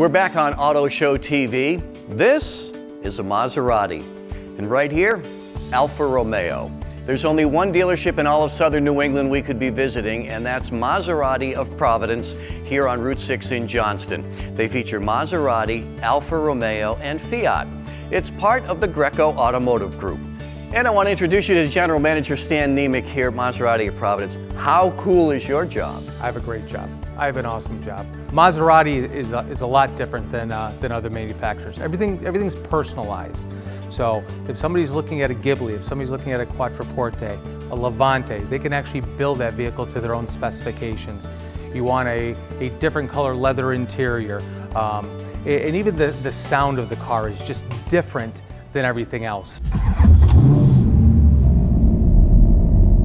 We're back on Auto Show TV. This is a Maserati. And right here, Alfa Romeo. There's only one dealership in all of southern New England we could be visiting, and that's Maserati of Providence here on Route 6 in Johnston. They feature Maserati, Alfa Romeo, and Fiat. It's part of the Greco Automotive Group. And I want to introduce you to General Manager Stan Nemec here at Maserati of Providence. How cool is your job? I have a great job. I have an awesome job. Maserati is a, is a lot different than, uh, than other manufacturers. Everything, everything's personalized. So if somebody's looking at a Ghibli, if somebody's looking at a Quattroporte, a Levante, they can actually build that vehicle to their own specifications. You want a, a different color leather interior. Um, and even the, the sound of the car is just different than everything else.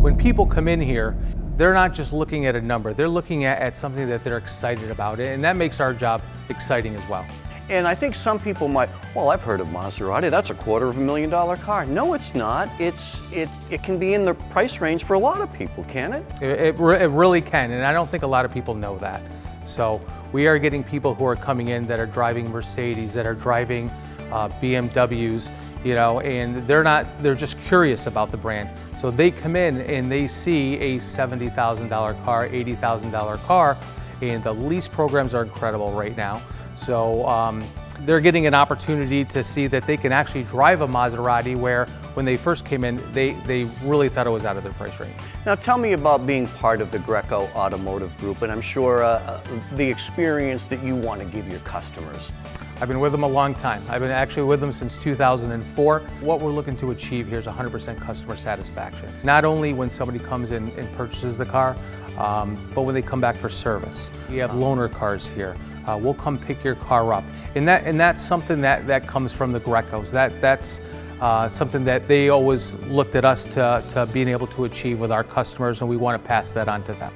When people come in here, they're not just looking at a number, they're looking at, at something that they're excited about, and that makes our job exciting as well. And I think some people might, well, I've heard of Maserati, that's a quarter of a million dollar car. No, it's not. It's, it, it can be in the price range for a lot of people, can it? It, it, it really can, and I don't think a lot of people know that. So we are getting people who are coming in that are driving Mercedes, that are driving uh, BMWs, you know, and they're not, they're just curious about the brand. So they come in and they see a $70,000 car, $80,000 car, and the lease programs are incredible right now. So um, they're getting an opportunity to see that they can actually drive a Maserati where when they first came in, they, they really thought it was out of their price range. Now tell me about being part of the Greco Automotive Group, and I'm sure uh, uh, the experience that you want to give your customers. I've been with them a long time. I've been actually with them since 2004. What we're looking to achieve here is 100% customer satisfaction. Not only when somebody comes in and purchases the car, um, but when they come back for service. We have loaner cars here. Uh, we'll come pick your car up. And, that, and that's something that, that comes from the Grecos. That, that's uh, something that they always looked at us to, to being able to achieve with our customers, and we want to pass that on to them.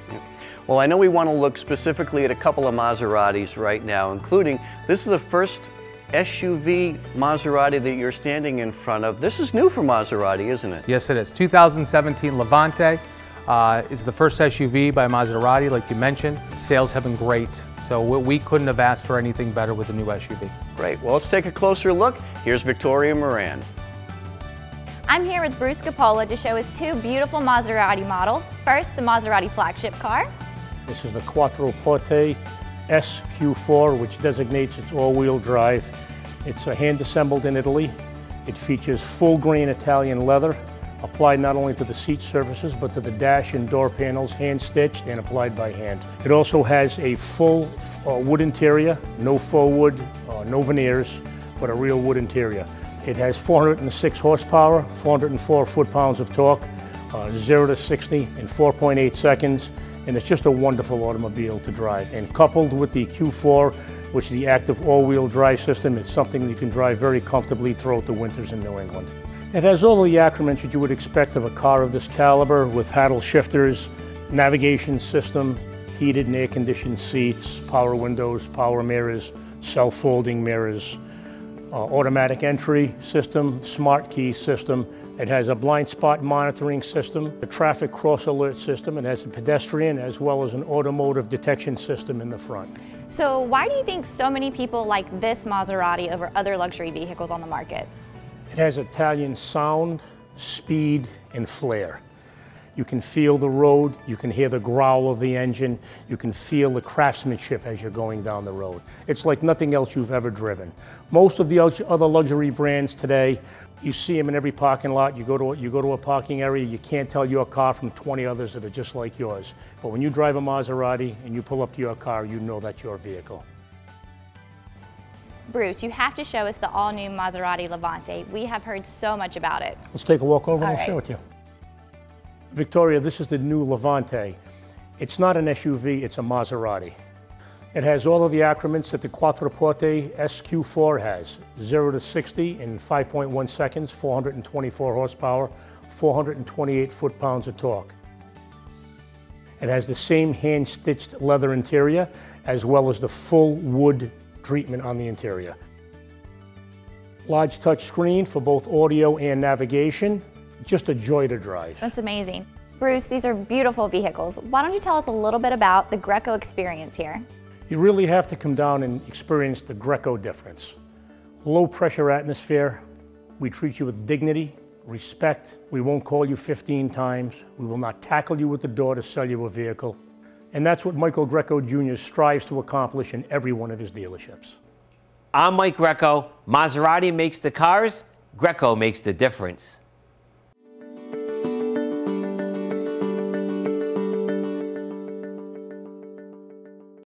Well, I know we want to look specifically at a couple of Maseratis right now, including this is the first SUV Maserati that you're standing in front of. This is new for Maserati, isn't it? Yes, it is. 2017 Levante uh, is the first SUV by Maserati, like you mentioned. Sales have been great, so we couldn't have asked for anything better with the new SUV. Great. Well, let's take a closer look. Here's Victoria Moran. I'm here with Bruce Capola to show us two beautiful Maserati models. First, the Maserati flagship car, this is the Quattroporte SQ4, which designates its all-wheel drive. It's hand-assembled in Italy. It features full-grain Italian leather, applied not only to the seat surfaces, but to the dash and door panels, hand-stitched and applied by hand. It also has a full uh, wood interior, no faux wood, uh, no veneers, but a real wood interior. It has 406 horsepower, 404 foot-pounds of torque, uh, 0 to 60 in 4.8 seconds, and it's just a wonderful automobile to drive. And coupled with the Q4, which is the active all-wheel drive system, it's something you can drive very comfortably throughout the winters in New England. It has all the accoutrements that you would expect of a car of this caliber with paddle shifters, navigation system, heated and air-conditioned seats, power windows, power mirrors, self-folding mirrors, uh, automatic entry system, smart key system. It has a blind spot monitoring system, a traffic cross alert system. It has a pedestrian as well as an automotive detection system in the front. So why do you think so many people like this Maserati over other luxury vehicles on the market? It has Italian sound, speed, and flair. You can feel the road, you can hear the growl of the engine, you can feel the craftsmanship as you're going down the road. It's like nothing else you've ever driven. Most of the other luxury brands today, you see them in every parking lot. You go to, you go to a parking area, you can't tell your car from 20 others that are just like yours. But when you drive a Maserati and you pull up to your car, you know that's your vehicle. Bruce, you have to show us the all-new Maserati Levante. We have heard so much about it. Let's take a walk over All and right. I'll show it to you. Victoria, this is the new Levante. It's not an SUV, it's a Maserati. It has all of the accoutrements that the Quattroporte SQ4 has. 0 to 60 in 5.1 seconds, 424 horsepower, 428 foot-pounds of torque. It has the same hand-stitched leather interior, as well as the full wood treatment on the interior. Large touch screen for both audio and navigation just a joy to drive. That's amazing. Bruce, these are beautiful vehicles. Why don't you tell us a little bit about the Greco experience here? You really have to come down and experience the Greco difference. Low pressure atmosphere, we treat you with dignity, respect. We won't call you 15 times. We will not tackle you at the door to sell you a vehicle. And that's what Michael Greco Jr. strives to accomplish in every one of his dealerships. I'm Mike Greco. Maserati makes the cars, Greco makes the difference.